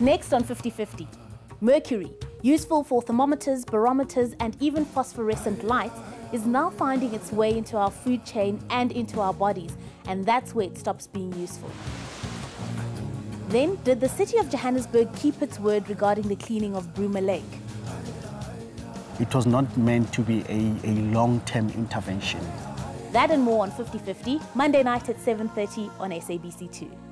Next on 50-50, mercury, useful for thermometers, barometers, and even phosphorescent lights, is now finding its way into our food chain and into our bodies, and that's where it stops being useful. Then, did the city of Johannesburg keep its word regarding the cleaning of Bruma Lake? It was not meant to be a, a long-term intervention. That and more on 50-50, Monday night at 7.30 on SABC2.